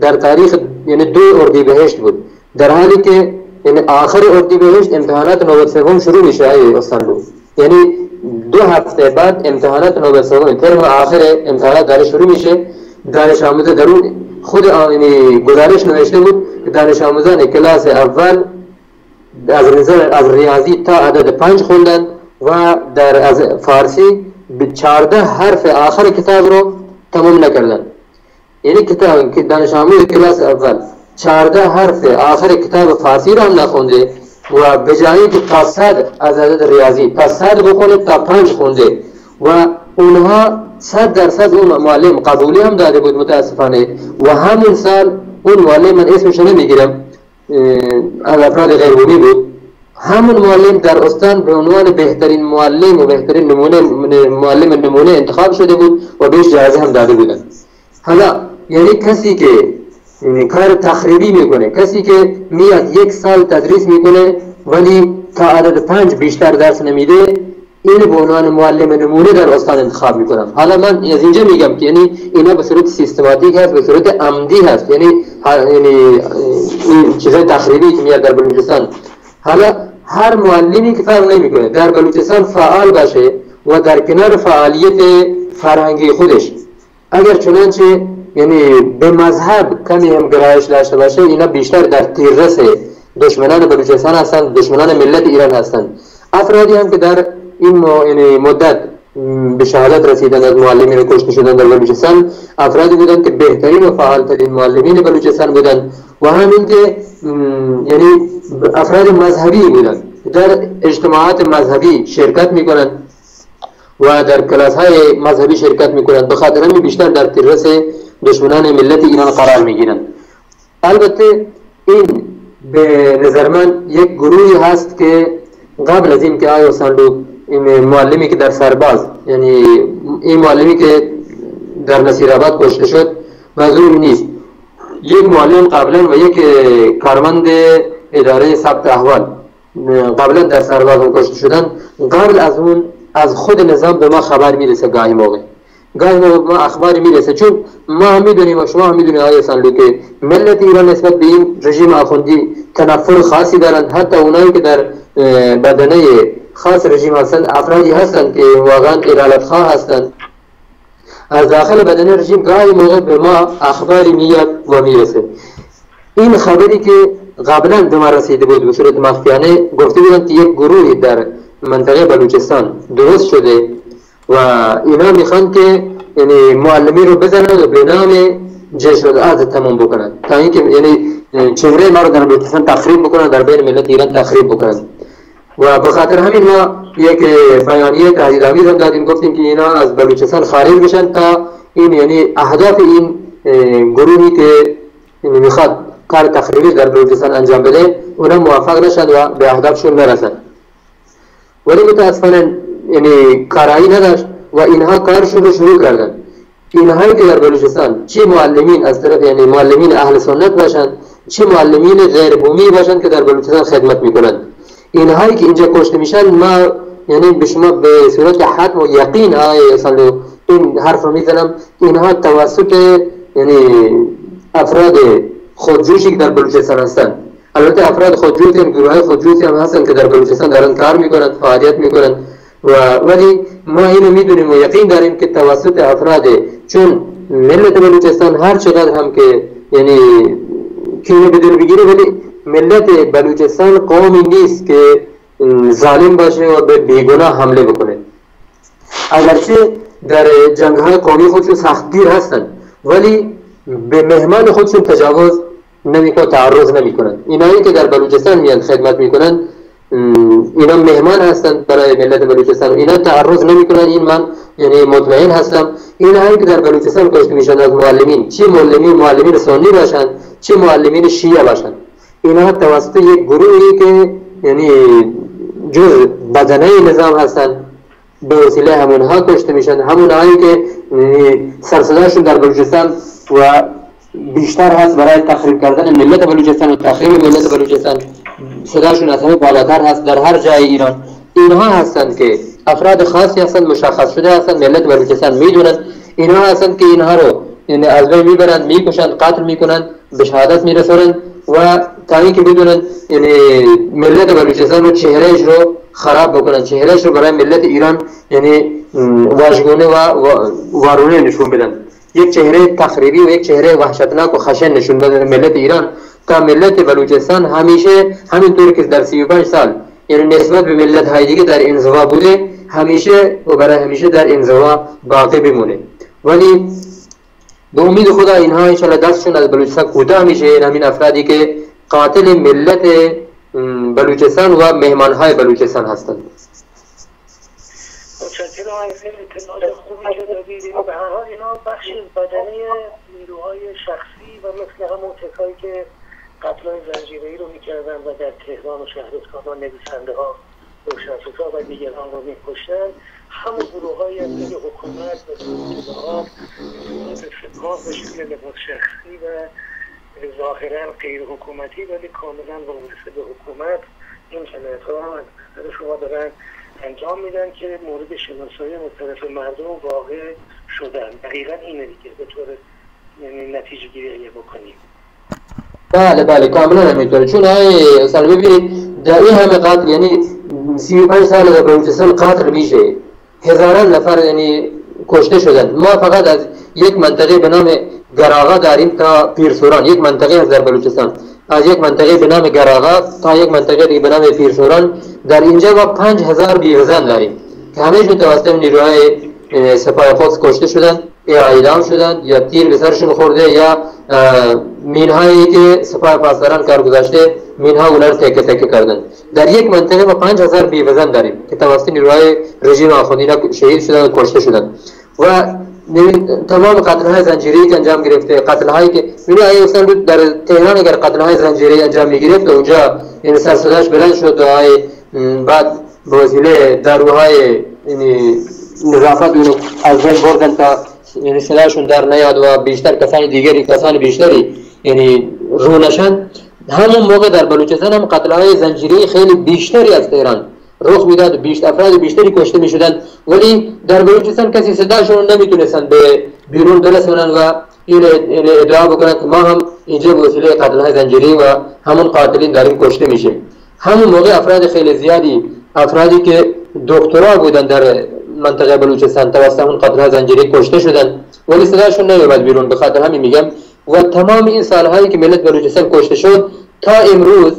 در تاریخ یعنی دو اردیبهشت بود. در حالی که یعنی آخر اردیبهشت امتحانات نوبت سوم شروع میشه ای استان یعنی دو هفته بعد امتحانات نوبت سوم ترم آخر امتحانات داره شروع میشه. دانش آموزه درون خود یعنی گزارش نوشته بود. که دانش آموزان کلاس اول از نظر از ریاضی تا عدد پنج خوندن و در از فارسی به چارده حرف آخر کتاب رو تمام نکردن. یعنی کتاب که دانش آموز کلاس اول چارده حرف آخر کتاب فارسی رو هم نخونده. و به جایی که تا صد از عدد ریاضی تا صد بخونه تا پنج خونده. و اونها صد درصد اون معلم قبولی هم داده بود متاسفانه. و همون سال اون معلم من اسمش نمی‌گیرم از افراد غیربومی بود. همون معلم در استان به عنوان بهترین معلم و بهترین نمونه معلم نمونه انتخاب شده بود و بهش جایزه هم داده بودن. حالا یعنی کسی که کار تخریبی می‌کنه. کسی که میاد یک سال تدریس می‌کنه ولی تا عدد پنج بیشتر درس نمیده این به عنوان معلم نمونه در استان انتخاب می‌کنم. حالا من از اینجا میگم که یعنی اینا به صورت سیستماتیک هست به صورت عمدی هست. یعنی یعنی این چیزای تخریبی که میاد در بلوچستان. حالا هر معلمی که فرق نمی‌کنه در بلوچستان فعال باشه و در کنار فعالیت فرهنگی خودش. اگر چنانچه یعنی به مذهب کمی هم گرایش داشته باشه اینا بیشتر در تیررس دشمنان بلوچستان هستند دشمنان ملت ایران هستند. افرادی هم که در این یعنی مدت به شهادت رسیدن از معلمین کشته شدن در بلوچستان افرادی بودند که بهترین و فعالترین معلمین بلوچستان بودند و همین که یعنی افراد مذهبی بودند. در اجتماعات مذهبی شرکت می‌کنند و در کلاس های مذهبی شرکت می‌کنند. به خاطر بیشتر در ترس دشمنان ملت ایران قرار می‌گیرند. البته این به نظر من یک گروهی هست که قبل از این که آیا سندو این معلمی که در سرباز یعنی این معلمی که در نصیر آباد کشته شد منظور نیست. یک معلم قبلا و یک کارمند اداره ثبت احوال قبلا در سرباز کشته شدن. قبل از اون از خود نظام به ما خبر می‌رسه گاهی موقع. گاهی ما اخبار می‌رسه. چون ما می‌دونیم و شما می‌دونید سنلو که ملت ایران نسبت به این رژیم آخوندی تنفر خاصی دارن. حتی اونایی که در بدنه خاص رژیم هستند افرادی هستند که واقعا ارالت خواه هستند از داخل بدن رژیم گاهی موقع به ما اخباری میاد و می‌رسه. این خبری که قبلا به ما رسیده بود به صورت مخفیانه گفته بودن که یک گروهی در منطقه بلوچستان درست شده. و اینا می‌خوان که یعنی معلمی رو بزنن و به نام جیش العاد تمام بکنن. تا اینکه یعنی چهره ما رو در بلوچستان تخریب بکنن در بین ملت ایران تخریب بکنن. و به خاطر همین ما یک بیانیه تهدیدآمیز هم دادیم. گفتیم که اینا از بلوچستان خارج بشن تا این یعنی اهداف این گروهی که یعنی می‌خواد کار تخریبی در بلوچستان انجام بده اونا موفق نشن و به اهدافشون نرسن ولی متاسفانه یعنی کارایی نداشت و اینها کارشون رو شروع کردن. اینهایی که در بلوچستان چه معلمین از طرف یعنی معلمین اهل سنت باشند چه معلمین غیر بومی باشند که در بلوچستان خدمت می‌کنند اینهایی که اینجا کشته میشن ما یعنی به شما به صورت حتم و یقین آیه صلو این حرف رو می‌زنم. اینها توسط یعنی افراد خودجوشی که در بلوچستان هستن. البته افراد خودجوشی هم گروه های خودجوشی هم هستن که در بلوچستان دارن کار می‌کنن فعالیت می‌کنن. و ولی ما اینو می‌دونیم و یقین داریم که توسط افراد چون ملت بلوچستان هر چقدر هم که یعنی کینه بدون بگیره ولی ملت بلوچستان قومی نیست که ظالم باشه و به بیگناه حمله بکنه. اگرچه در جنگ های قومی خودشون سختگیر هستن ولی به مهمان خودشون تجاوز نمی‌کنن تعرض نمی‌کنن. اینایی که در بلوچستان میان خدمت می‌کنن اینا مهمان هستند برای ملت بلوچستان. اینا تعرض نمی‌کنن. این من یعنی مطمئن هستم. اینایی که در بلوچستان کشته میشن از معلمین. چه معلمین؟ معلمین سنی باشن. چه معلمین شیعه باشن؟ اینا توسط یک گروهی که یعنی جز بدنه نظام هستن. به وسیله همونها کشته میشن. همونهایی که سرسداشون در بلوچستان و بیشتر هست برای تخریب کردن ملت بلوچستان و تخریب ملت بلوچستان. صداشون از همه بالاتر هست. در هر جای ایران اینها هستند که افراد خاصی هستند مشخص شده هستند ملت بلوچستان می‌دونند اینها هستند که اینها رو یعنی از بین می‌برند می‌کشند قتل می‌کنند به شهادت میرسونند و تا اینکه بدونن یعنی ملت بلوچستان رو چهرهش رو خراب بکنن. چهرهش رو برای ملت ایران یعنی واژگونه و وارونه نشون بدن. یک چهره تخریبی و یک چهره وحشتناک و خشن نشون بدن ملت ایران. تا ملت بلوچستان همیشه همینطور که در 35 سال یعنی نسبت به ملت های دیگه در انزوا بوده همیشه و برای همیشه در انزوا باقی بمونه. ولی به امید خدا اینها انشاءالله دستشون از بلوچستان کوتاه میشه. همین افرادی که قاتل ملت بلوچستان و مهمان های بلوچستان هستند. متشکرم. از این به هر حال اینا بخش بدنه نیروهای شخصی و مثل کسایی که قتل زنجیری رو می‌کردن و در تهران و شهرستان نویسنده ها روشنفکرها و دیگران رو میکشتن. همون گروه های از حکومت و ها سپاه به شکل لباس شخصی و ظاهرا غیر حکومتی ولی کاملا وابسته به حکومت این جنایت ها شما دارن انجام میدن که مورد شناسایی طرف مردم واقع شدن. دقیقا اینه دیگه به طور یعنی نتیجه گیری بکنیم. بله بله کاملا همینطوره. چون های اصلا ببینید در این همه قتل یعنی سی و پنج سال در بلوچستان قتل میشه. هزاران نفر یعنی کشته شدن ما فقط از یک منطقه به نام گراغا داریم تا پیرسوران. یک منطقه از در بلوچستان. از یک منطقه به نام گراغا تا یک منطقه دیگه به نام پیرسوران. در اینجا ما پنج هزار بیوزن داریم. که همهشون توسط نیروهای سپاه قدس کشته شدن یا اعدام شدن یا تیر به سرشون خورده یا مین هایی که سپاه پاسداران کار گذاشته مین ها اونا رو تکه تکه کردن. در یک منطقه ما پنج هزار بیوزن داریم که توسط نیروهای رژیم آخوندی شهید شدن و کشته شدن. و تمام قتل های زنجیری که انجام گرفته قتل هایی که می‌بینی آیه اصلا در تهران اگر قتل های زنجیری انجام می‌گرفت اونجا سر صداش بلند شد و بعد به وسیله داروهای یعنی نظافت از بین بردن تا یعنی صداشون در نیاد و بیشتر کسان دیگری کسان بیشتری یعنی رو نشن. همون موقع در بلوچستان هم قتل های زنجیری خیلی بیشتری از تهران رخ می‌داد. بیشتر افراد بیشتری کشته می‌شدن. ولی در بلوچستان کسی صداشون نمی‌تونستن به بیرون برسونن و این ادعا بکنن که ما هم اینجا به وسیله قتل های زنجیری و همون قاتلین داریم کشته میشیم. همون موقع افراد خیلی زیادی افرادی که دکترا بودن در منطقه بلوچستان توسط اون قتل زنجیری کشته شدن. ولی صداشون نیومد بیرون. به خاطر همین میگم و تمام این سالهایی که ملت بلوچستان کشته شد تا امروز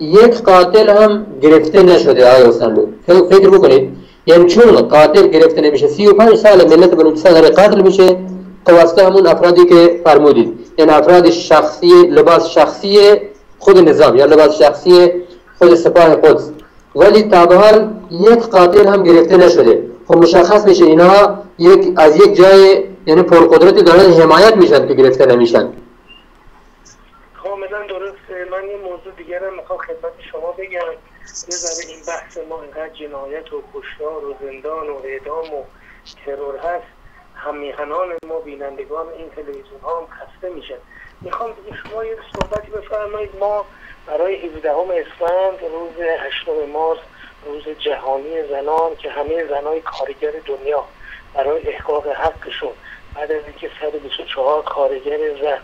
یک قاتل هم گرفته نشده آیا حسین فکر بکنید. یعنی چون قاتل گرفته نمیشه 35 سال ملت بلوچستان داره قتل میشه توسط همون افرادی که فرمودید. یعنی افراد شخصی لباس شخصی خود نظام یا لباس شخصی خود سپاه قدس. ولی تا به یک قاتل هم گرفته نشده. خب مشخص میشه اینها یک از یک جای یعنی پرقدرتی دارن حمایت میشن که گرفته نمیشن. کاملا درست من یه موضوع دیگر هم می‌خوام خدمت شما بگم. یه این بحث ما اینقدر جنایت و کشتار و زندان و اعدام و ترور هست. هم میهنان ما بینندگان این تلویزیون ها هم خسته میشن. می‌خوام شما یه صحبتی بفرمایید. ما برای 17 اسفند روز 8 مارس روز جهانی زنان که همه زنای کارگر دنیا برای احقاق حقشون بعد از اینکه 124 کارگر زن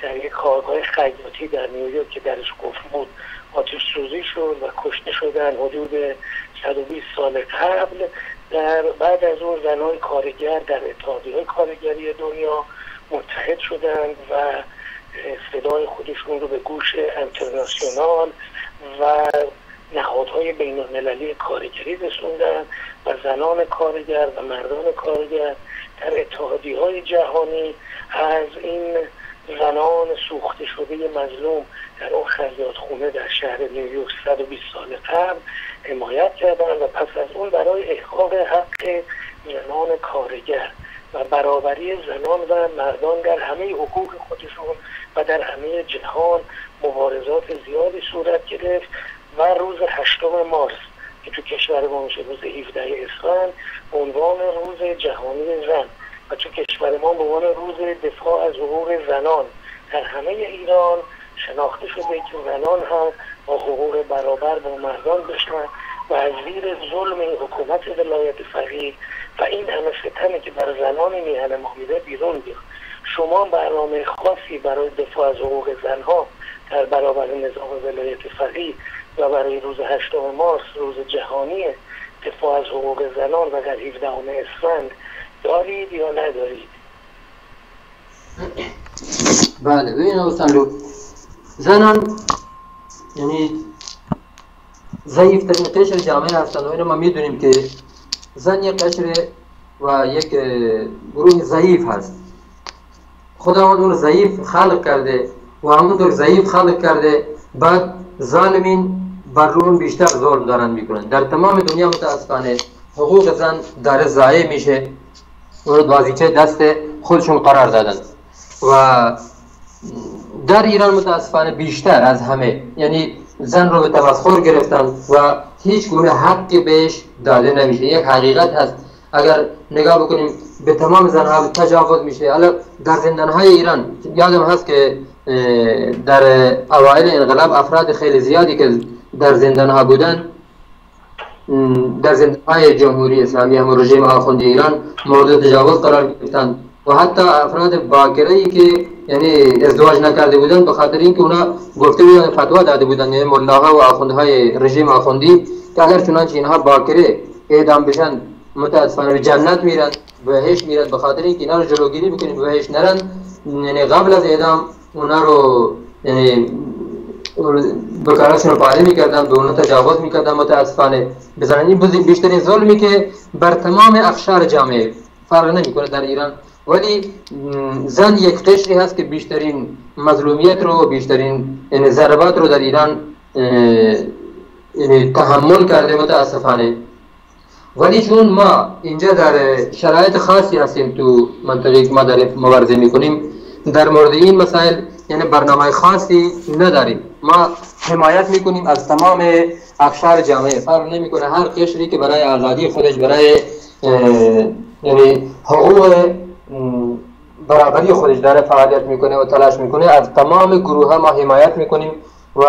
در یک کارگاه خیاطی در نیویورک که درش گفت بود آتش سوزی شد و کشته شدن حدود 120 سال قبل. در بعد از اون زنای کارگر در اتحادیه کارگری دنیا متحد شدند و صدای خودشون رو به گوش انترناسیونال و نهادهای بین المللی کارگری رسوندن و زنان کارگر و مردان کارگر در اتحادی های جهانی از این زنان سوخته شده مظلوم در اون خیاط خونه در شهر نیویورک 120 سال قبل حمایت کردن و پس از اون برای احقاق حق زنان کارگر و برابری زنان و مردان در همه حقوق خودشون و در همه جهان مبارزات زیادی صورت گرفت. و روز هشتم مارس که تو کشور ما میشه روز 17 اسفند عنوان روز جهانی زن. و تو کشور ما به عنوان روز دفاع از حقوق زنان. در همه ایران شناخته شده که زنان هم با حقوق برابر با مردان بشن و از زیر ظلم حکومت ولایت فقیه و این همه فتنه که بر زنان میهن محمیده بیرون بیاد. شما برنامه خاصی برای دفاع از حقوق زنها در برابر نظام ولایت فقیه و برای روز هشتم مارس روز جهانی دفاع از حقوق زنان و در 17 اسفند دارید یا ندارید؟ بله ببین استان زنان یعنی ضعیف ترین قشر جامعه هستند و اینو ما می‌دونیم که زن یک قشر و یک گروه ضعیف هست. خداوند اون ضعیف خلق کرده و همونطور ضعیف خلق کرده. بعد ظالمین بر روم بیشتر ظلم دارن می‌کنن. در تمام دنیا متاسفانه حقوق زن داره ضایع میشه. اون وظیفه دست خودشون قرار دادن. و در ایران متاسفانه بیشتر از همه. یعنی زن رو به تمسخر گرفتن و هیچ گونه حقی بهش داده نمیشه. یک حقیقت هست. اگر نگاه بکنیم به تمام زنها تجاوز میشه. حالا در زندان های ایران یادم هست که در اوایل انقلاب افراد خیلی زیادی که در زندان ها بودن در زندان های جمهوری اسلامی هم رژیم آخوندی ایران مورد تجاوز قرار گرفتن. و حتی افراد باکره ای که یعنی ازدواج نکرده بودن به خاطر اینکه اونا گفته بودن فتوا داده بودن یعنی ملاها و آخوندهای رژیم آخوندی که اگر چنانچه اینها باکره اعدام بشن متاسفانه به جنت میرن بهش میرن به خاطر اینکه اینا رو جلوگیری بکنیم بهش نرن یعنی قبل از اعدام اونا رو یعنی بکارشون رو پاره می‌کردن به اونا تجاوز می‌کردن متاسفانه بزنن این بیشترین ظلمی که بر تمام اخشار جامعه فرق نمی‌کنه در ایران. ولی زن یک قشری هست که بیشترین مظلومیت رو بیشترین ضربات رو در ایران یعنی تحمل کرده متاسفانه ولی چون ما اینجا در شرایط خاصی هستیم تو منطقه که ما در مبارزه می‌کنیم در مورد این مسائل یعنی برنامه خاصی نداریم. ما حمایت می‌کنیم از تمام اخشار جامعه. فرق نمی‌کنه هر قشری که برای آزادی خودش برای یعنی حقوق برابری خودش داره فعالیت می‌کنه و تلاش می‌کنه. از تمام گروه ها ما حمایت می‌کنیم و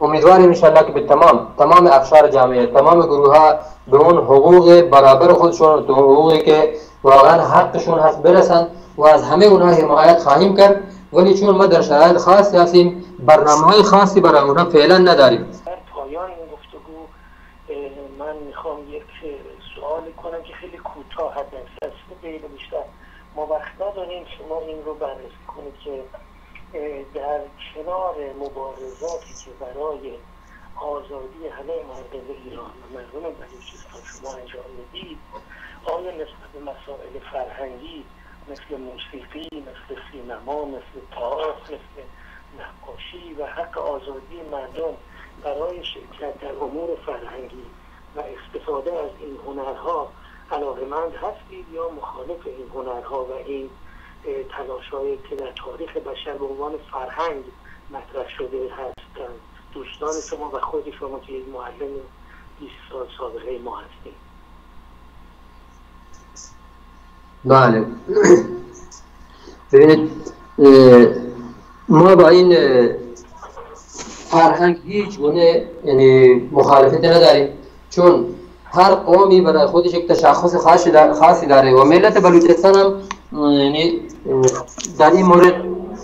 امیدواریم انشالله که به تمام تمام افشار جامعه تمام گروه ها به اون حقوق برابر خودشون به حقوقی که واقعا حقشون هست برسن و از همه اونها حمایت خواهیم کرد. ولی چون ما در شرایط خاصی هستیم برنامه های خاصی برای اونها فعلا نداریم. پایان این گفتگو من می‌خوام یک سوال کنم که خیلی کوتاه هست از دقیقه بیشتر ما وقت نداریم شما این رو بررسی کنید که در کنار مبارزاتی که برای آزادی همه مردم ایران و مردم بلوچستان شما انجام می‌دید آیا نسبت به مسائل فرهنگی مثل موسیقی مثل سینما مثل تئاتر مثل نقاشی و حق آزادی مردم برای شرکت در امور فرهنگی و استفاده از این هنرها علاقمند هستید یا مخالف این هنرها و این تلاش که در تاریخ بشر به عنوان فرهنگ مطرح شده هستند؟ دوستان شما و خود شما که یک معلم 20 سال سابقه ما هستیم بله ببینید ما با این فرهنگ هیچ گونه یعنی مخالفت نداریم. چون هر قومی برای خودش یک تشخص خاصی داره و ملت بلوچستان هم یعنی در این مورد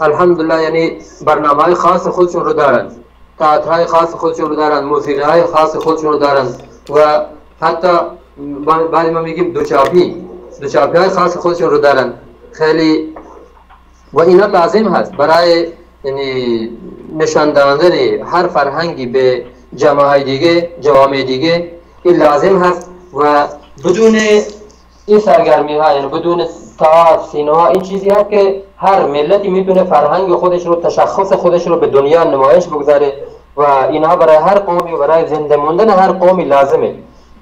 الحمدلله یعنی برنامه های خاص خودشون رو دارن. تئاتر های خاص خودشون رو دارن موسیقی های خاص خودشون رو دارن. و حتی بعد ما میگیم دوچاپی دوچاپی های خاص خودشون رو دارن. خیلی و اینا لازم هست. برای یعنی نشان دادن هر فرهنگی به جامعه دیگه جوامع دیگه این لازم هست و بدون این سرگرمی ها یعنی بدون تا سینما این چیزی هست که هر ملتی می‌تونه فرهنگ خودش رو تشخص خودش رو به دنیا نمایش بگذاره و اینها برای هر قومی و برای زنده موندن هر قومی لازمه.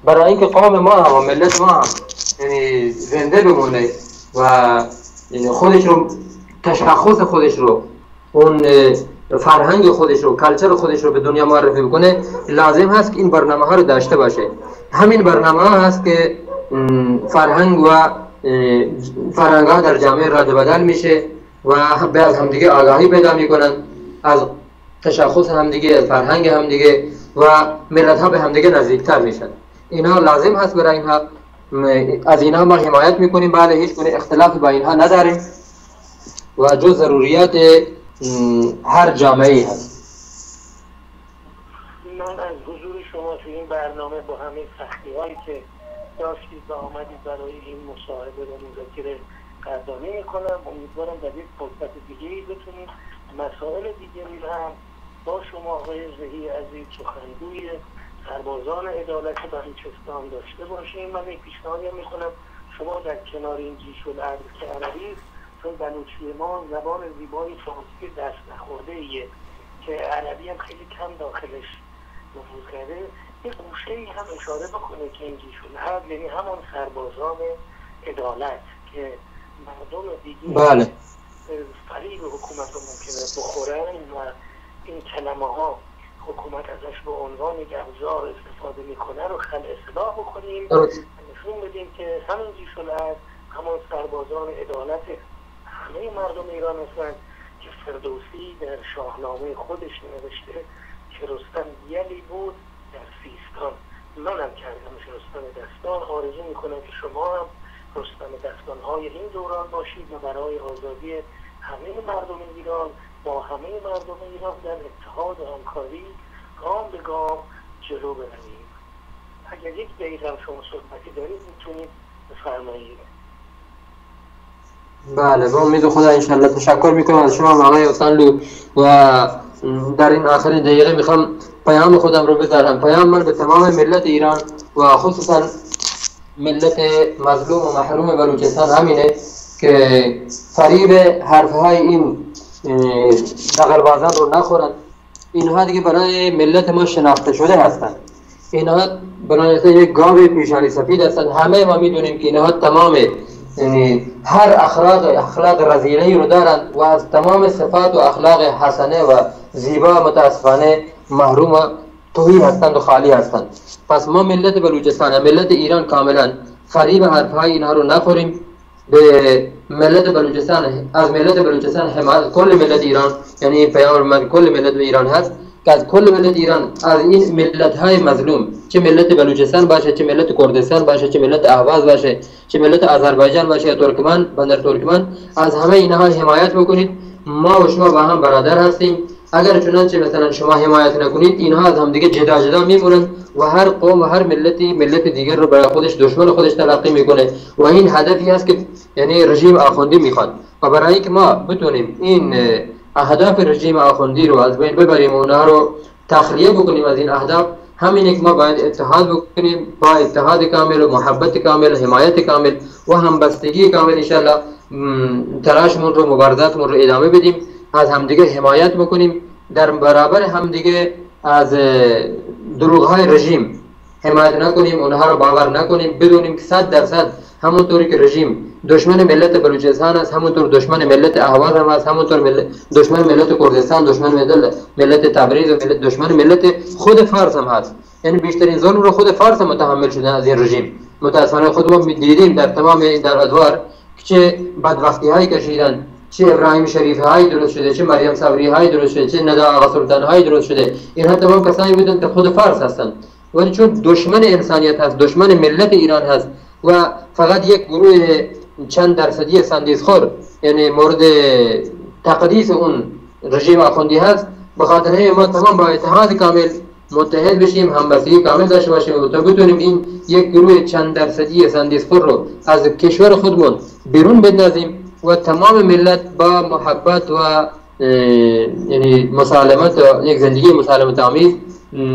برای اینکه قوم ما هم و ملت ما هم یعنی زنده بمونه و یعنی خودش رو تشخص خودش رو اون فرهنگ خودش رو کلچر خودش رو به دنیا معرفی بکنه لازم هست که این برنامه ها رو داشته باشه. همین برنامه ها هست که فرهنگ و فرهنگ ها در جامعه رد بدل میشه و به از همدیگه آگاهی پیدا می‌کنن از تشخص همدیگه از فرهنگ همدیگه و ملت ها به همدیگه نزدیکتر میشن. اینا لازم هست برای اینها. از اینها ما حمایت می‌کنیم. بله هیچ گونه اختلاف با اینها نداریم. و جو ضروریات هر جامعه هست. من از حضور شما تو این برنامه با همه سختی هایی که داشتید و آمدید برای این مصاحبه و مذاکره قدردانی می‌کنم. امیدوارم در یک فرصت دیگه ای بتونیم مسائل دیگری هم با شما آقای زهی عزیز سخنگوی سربازان عدالت بلوچستان داشته باشیم. من یک پیشنهادی می‌کنم. شما در کنار این جیش الارض که عربی چون بلوچی ما زبان زیبای فارسی دست نخورده ایه که عربی هم خیلی کم داخلش نفوذ کرده یه گوشه ای هم اشاره بکنه که این جیش الارض یعنی همان سربازان عدالت که مردم دیگه بله. فریب حکومت رو ممکنه بخورن و این کلمه ها حکومت ازش به عنوان یک ابزار استفاده می‌کنه رو خل اصلاح بکنیم. نشون بدیم که همین جیش الارض همان سربازان عدالت همه مردم ایران هستند که فردوسی در شاهنامه خودش نوشته که رستم یلی بود در سیستان. منم کردم رستم دستان. آرزو می‌کنم که شما هم رستم دستان های این دوران باشید و برای آزادی همه مردم ایران با همه مردم ایران در اتحاد و همکاری گام به گام جلو برویم. اگر یک دقیقه شما صحبتی دارید می‌تونید بفرمایید. بله با امید خدا انشالله تشکر می‌کنم از شما آقای حسن و در این آخرین دقیقه می‌خوام پیام خودم رو بذارم. پیام من به تمام ملت ایران و خصوصا ملت مظلوم و محروم بلوچستان همینه که فریب حرف های این دقلبازان رو نخورن. اینها دیگه برای ملت ما شناخته شده هستند اینها برای یک گاو پیشانی سفید هستند همه ما می‌دونیم که اینها تمام یعنی هر اخلاق اخلاق رزیله رو دارند و از تمام صفات و اخلاق حسنه و زیبا متاسفانه محروم توهی هستند و خالی هستند. پس ما ملت بلوچستان ملت ایران کاملا فریب حرفهای اینها رو نخوریم. به ملت بلوچستان از ملت بلوچستان حمایت کل ملت ایران یعنی پیام من کل ملت ایران هست که از کل ملت ایران از این ملت های مظلوم چه ملت بلوچستان باشه چه ملت کردستان باشه چه ملت اهواز باشه چه ملت آذربایجان باشه یا ترکمن بندر ترکمن از همه اینها حمایت بکنید. ما و شما با هم برادر هستیم. اگر چنانچه مثلا شما حمایت نکنید اینها از هم دیگه جدا جدا میمونن و هر قوم و هر ملتی ملت دیگر رو برای خودش دشمن خودش تلقی می‌کنه و این هدفی است که یعنی رژیم آخوندی می‌خواد. و برای اینکه ما بتونیم این اهداف رژیم آخوندی رو از بین ببریم و اونها رو تخلیه بکنیم از این اهداف همین که ما باید اتحاد بکنیم با اتحاد کامل و محبت کامل حمایت کامل و همبستگی کامل انشاءالله تلاشمون رو مبارزاتمون رو ادامه بدیم از همدیگه حمایت بکنیم. در برابر همدیگه از دروغ های رژیم حمایت نکنیم اونها رو باور نکنیم بدونیم که صد درصد همونطوری که رژیم دشمن ملت بلوچستان است همونطور دشمن ملت اهواز هم است همونطور ملت دشمن ملت کردستان دشمن ملت ملت تبریز و ملت دشمن ملت خود فارس هم هست. یعنی بیشترین ظلم رو خود فارس هم متحمل شدن از این رژیم. متاسفانه خود ما دیدیم در تمام در ادوار که چه بدبختی های کشیدن. چه ابراهیم شریف های درست شده چه مریم صبری های درست شده چه ندا آقا سلطان های درست شده. اینها تمام کسانی بودن که خود فارس هستند ولی چون دشمن انسانیت هست دشمن ملت ایران هست و فقط یک گروه چند درصدی سندیزخور یعنی مورد تقدیس اون رژیم آخوندی هست به خاطر ما تمام با اتحاد کامل متحد بشیم همبستگی کامل داشته باشیم و تا بتونیم این یک گروه چند درصدی سندیزخور رو از کشور خودمون بیرون بندازیم. و تمام ملت با محبت و یعنی مسالمت و یک زندگی مسالمت آمیز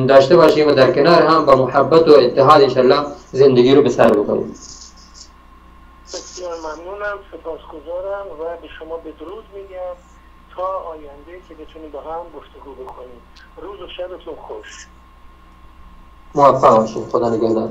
داشته باشیم و در کنار هم با محبت و اتحاد انشالله زندگی رو به سر بکنیم. بسیار ممنونم سپاسگزارم و به شما بدرود میگم تا آینده که بتونیم با هم گفتگو بکنیم. روز و شبتون خوش. موفق باشید خدا نگهدار.